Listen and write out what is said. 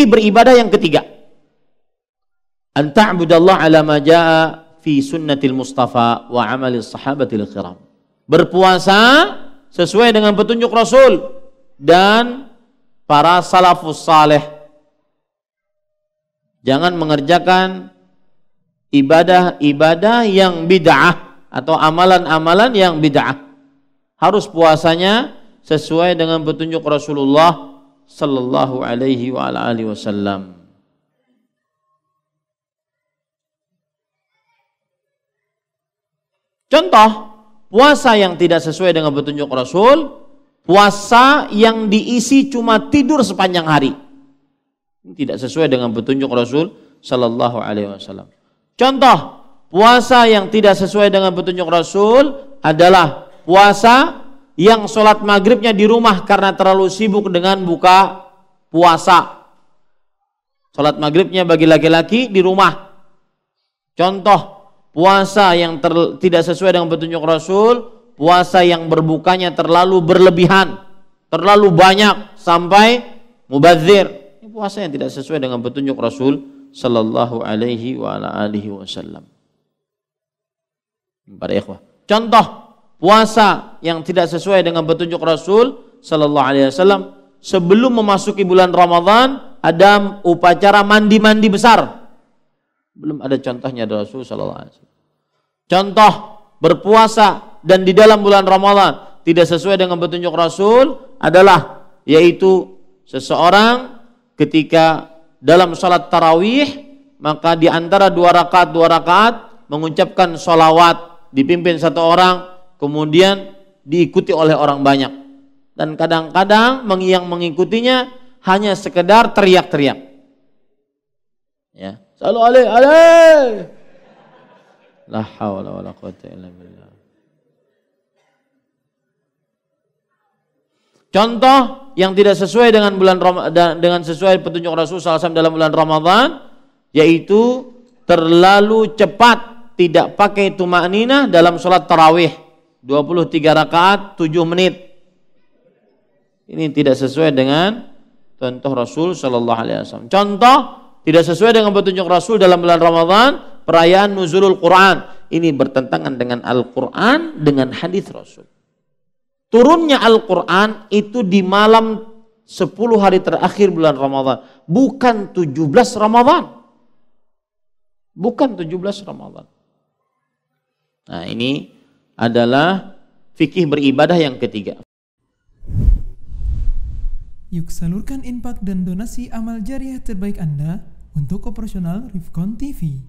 Fikih beribadah yang ketiga. An ta'budallah ala ma jaa fi sunnatil Mustafa wa amalil sahabatil kiram. Berpuasa sesuai dengan petunjuk Rasul dan para salafus saleh. Jangan mengerjakan ibadah-ibadah yang bid'ah atau amalan-amalan yang bid'ah. Harus puasanya sesuai dengan petunjuk Rasulullah sallallahu alaihi wa ala alihi wasallam. Contoh, puasa yang tidak sesuai dengan petunjuk Rasul, puasa yang diisi cuma tidur sepanjang hari. Tidak sesuai dengan petunjuk Rasul sallallahu alaihi wasallam. Contoh, puasa yang tidak sesuai dengan petunjuk Rasul adalah puasa yang sholat maghribnya di rumah karena terlalu sibuk dengan buka puasa. Sholat maghribnya bagi laki-laki di rumah. Contoh, puasa yang ter, tidak sesuai dengan petunjuk Rasul, puasa yang berbukanya terlalu berlebihan, terlalu banyak sampai mubazir. Ini puasa yang tidak sesuai dengan petunjuk Rasul sallallahu alaihi wa ala alihi wasallam. Para ikhwah. Contoh puasa yang tidak sesuai dengan petunjuk Rasul sallallahu alaihi wasallam sebelum memasuki bulan Ramadan ada upacara mandi-mandi besar. Belum ada contohnya dari Rasul sallallahu alaihi wasallam. Contoh berpuasa dan di dalam bulan Ramadan tidak sesuai dengan petunjuk Rasul adalah yaitu seseorang ketika dalam salat tarawih maka di antara dua rakaat dua rakaat mengucapkan solawat dipimpin satu orang kemudian diikuti oleh orang banyak. Dan kadang-kadang yang mengikutinya hanya sekedar teriak-teriak. Ya. Selalu alih alih la haula wala quwata illa billah. Contoh yang tidak sesuai dengan bulan dengan sesuai petunjuk Rasul SAW dalam bulan Ramadan yaitu terlalu cepat tidak pakai tumaknina dalam sholat tarawih 23 rakaat 7 menit ini tidak sesuai dengan contoh Rasul Shallallahu Alaihi Wasallam contoh tidak sesuai dengan petunjuk Rasul dalam bulan Ramadan perayaan nuzulul Quran ini bertentangan dengan Al Quran dengan hadis Rasul Turunnya Al-Quran itu di malam 10 hari terakhir bulan Ramadan. Bukan 17 Ramadan. Bukan 17 Ramadan. Nah ini adalah fikih beribadah yang ketiga. Yuk salurkan infak dan donasi amal jariah terbaik Anda untuk operasional Rifkon TV.